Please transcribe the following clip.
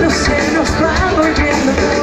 los celos va volviendo